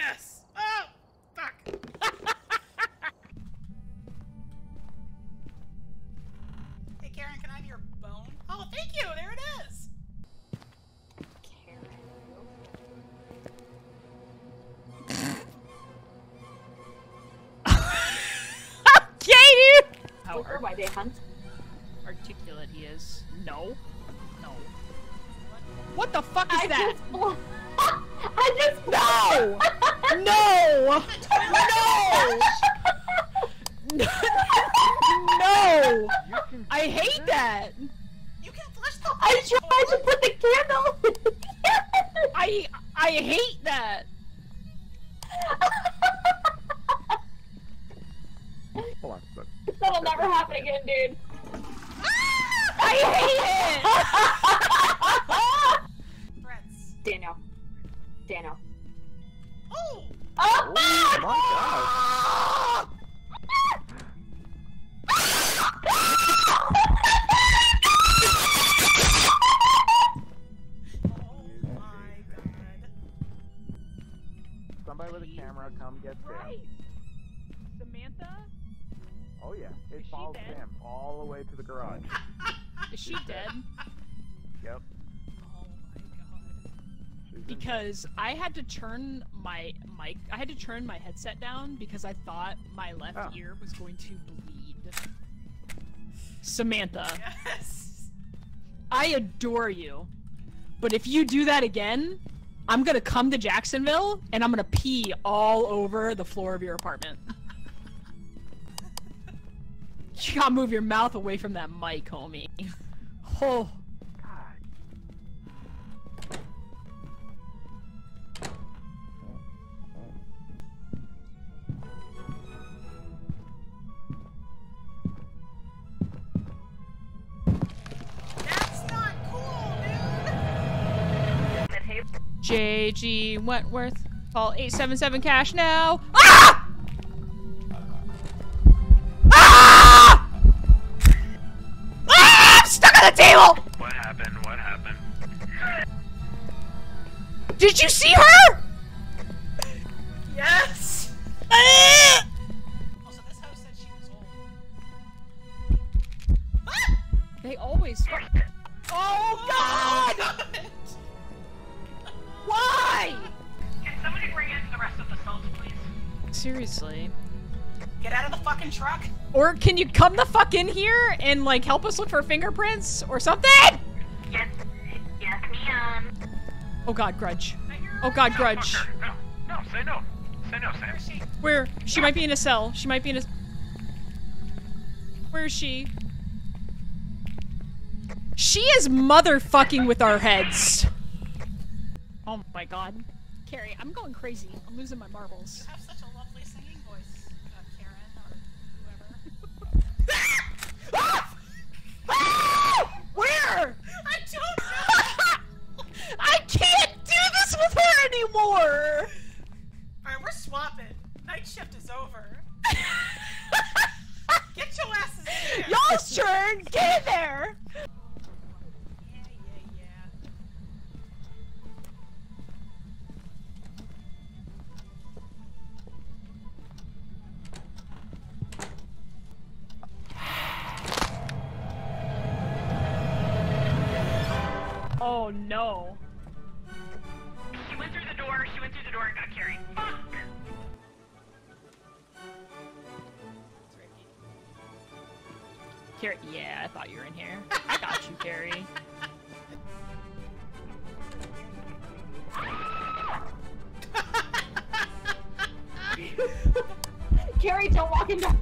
Yes! Oh! Fuck! hey, Karen, can I have your bone? Oh, thank you! There it is! Karen. okay, dude! How Over my day hunt. articulate he is. No. No. What the fuck is I that? Just blo- I just No! no! No! no! I hate that! You can flush the I tried to put the candle. I I hate that! Hold on. Look. That'll never happen again, dude. Ah! I hate Daniel. Oh! Oh, Oh my god. Oh god. Somebody with a camera, come get Sam. Samantha? Oh yeah, it Is she follows dead? Sam all the way to the garage. Is she dead? Yep. Because I had to turn my mic, I had to turn my headset down because I thought my left Oh. ear was going to bleed. Samantha, Yes! I adore you. But if you do that again, I'm gonna come to Jacksonville and I'm gonna pee all over the floor of your apartment. You gotta move your mouth away from that mic, homie. Oh. JG Wentworth. Call 877 cash now. Ah! Ah! Ah! I'm stuck on the table! What happened? What happened? Did you see her? Yes! Ah! Also, this house said she was old. Ah! They always. Oh God! Seriously. Get out of the fucking truck! Or can you come the fuck in here and like help us look for fingerprints or something? Yes, yes, ma'am. Oh God, Grudge. Oh God, Grudge. No, no, say no. Say no, Sam. Where's? Where? She might be in a cell. She might be in a. Where is she? She is motherfucking with our heads. Oh my god. Carrie, I'm going crazy. I'm losing my marbles. Over. Get your asses in here! Y'all's turn. Get in there. Yeah, yeah, yeah. Oh no. She went through the door. She went through the door and got carried. Carrie, yeah, I thought you were in here. I got you, Carrie. Carrie, don't walk into.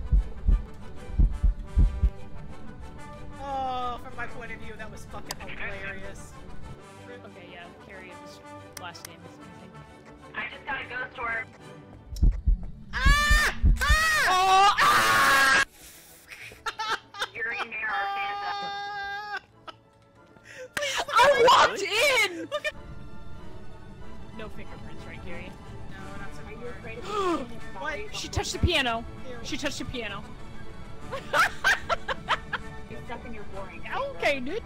Oh, from my point of view, that was fucking hilarious. Okay, yeah, Carrie's last name is. I just got a ghost orb. of being What? She touched the piano. She touched the piano. You're stuck in your boring. okay, dude.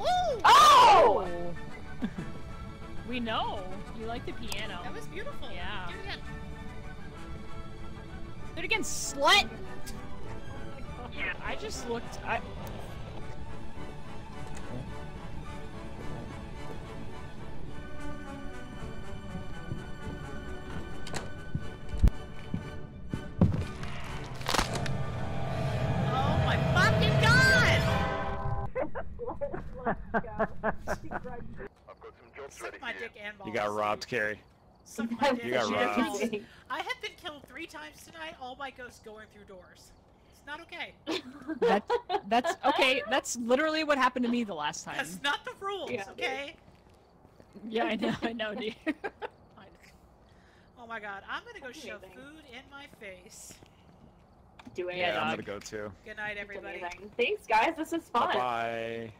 Ooh! Oh! oh! We know you like the piano. That was beautiful. Yeah. Do it again. Do it again, slut. Yeah. I just looked. I. Suck my dick and balls. You got robbed, Carrie. Suck my dick You got robbed. I have been killed three times tonight, all by ghosts going through doors. It's not okay. That, that's okay. That's literally what happened to me the last time. That's not the rules, Yeah. okay? Yeah, I know. I know, dude. Fine. Oh my god, I'm gonna go shove food in my face. Do it. Yeah, Yeah, I'm dog. gonna go too. Good night, everybody. Thanks, guys. This is fun. Bye.